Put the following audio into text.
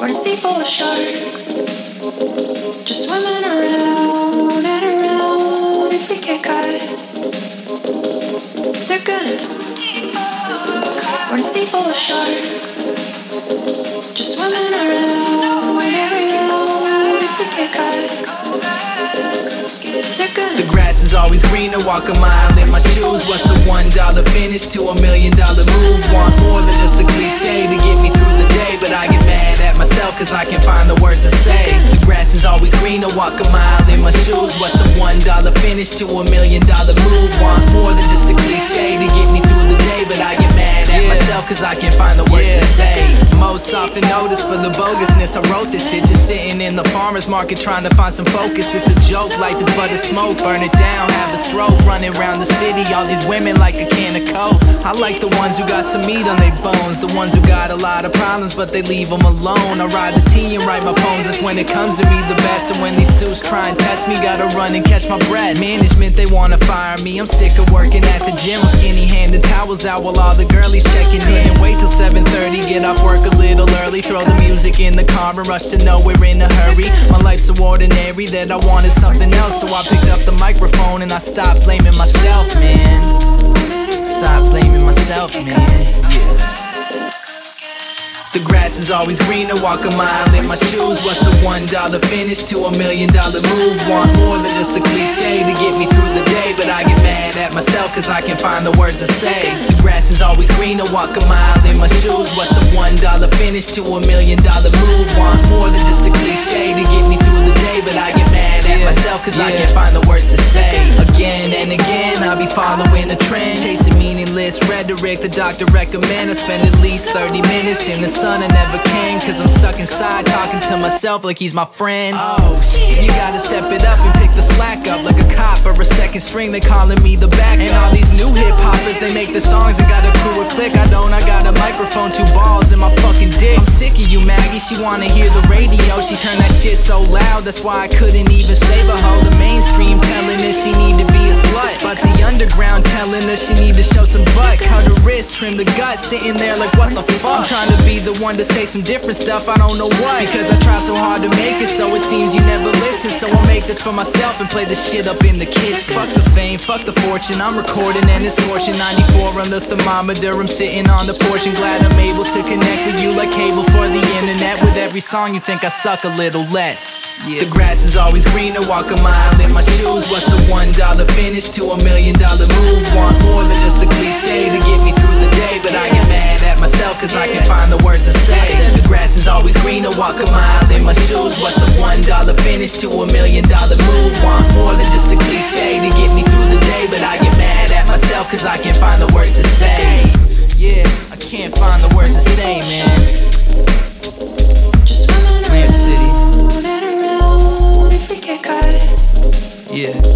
We're a sea full of sharks, just swimming around and around. If we get caught, they're gonna talk. We're a sea full of sharks, just swimming around always greener, walk a mile in my shoes. What's a one dollar finish to a million dollar move? Want more than just a cliche to get me through the day, but I get mad at myself cause I can't find the words to say. The grass is always greener, walk a mile in my shoes. What's a one dollar finish to a million dollar move? Want more than just a cliche to get me through the day, but I get mad at myself cause I can't find the words to say. Most and notice for the bogusness, I wrote this shit just sitting in the farmer's market trying to find some focus. It's a joke, life is but a smoke. Burn it down, have a stroke, running around the city. All these women like a can of coke. I like the ones who got some meat on their bones, the ones who got a lot of problems, but they leave them alone. I ride the T and write my poems, that's when it comes to be the best. And when these suits try and test me, gotta run and catch my breath. Management, they wanna fire me. I'm sick of working at the gym. I'm skinny handing towels out while all the girlies checking in. Wait till 7:30, get off work a little early. Throw the music in the car and rush to nowhere in a hurry. My life's so ordinary that I wanted something else, so I picked up the microphone and I stopped blaming myself, man. Stop blaming myself, man. Yeah. The grass is always greener, walk a mile in my shoes. What's a one dollar finish to a million dollar move? Want more than just a cliche to get me I can't find the words to say. The grass is always greener, walk a mile in my shoes. What's a one dollar finish to a million dollar move? Want more than just a cliche to get me through the day, but I get mad at myself cause I can't find the words to say. Again and again, I'll be following a trend, chasing meaningless rhetoric. The doctor recommend I spend at least 30 minutes in the sun. I never can, cause I'm stuck inside talking to myself like he's my friend. Oh shit, you gotta step it up and the slack up like a cop or a second string. They calling me the back. And all these new hip hoppers, they make the songs and got a crew of click. I don't, I got a microphone, two balls in my fucking dick. I'm sick of you, Maggie. She wanna hear the radio. She turned that shit so loud, that's why I couldn't even save her. Hold the mainstream telling her she need to be a slut. But the underground telling her she need to show some butt. Trim the gut, sitting there like what the fuck. I'm trying to be the one to say some different stuff, I don't know why, Because I try so hard to make it, so it seems you never listen. So I'll make this for myself and play the shit up in the kitchen. Fuck the fame, fuck the fortune. I'm recording and it's fortune 94 on the thermometer, I'm sitting on the porch and glad I'm able to connect with you like cable for the internet. With every song, you think I suck a little less. Yeah. The grass is always greener, walk a mile in my shoes. What's a one dollar finish to a million dollar move? Want more than cause I can find the words to say. The grass is always greener, walk a mile in my shoes. What's a one dollar finish to a million dollar move? Want more than just a cliche to get me through the day, but I get mad at myself cause I can't find the words to say. Yeah, I can't find the words to say, man. Just City. Yeah.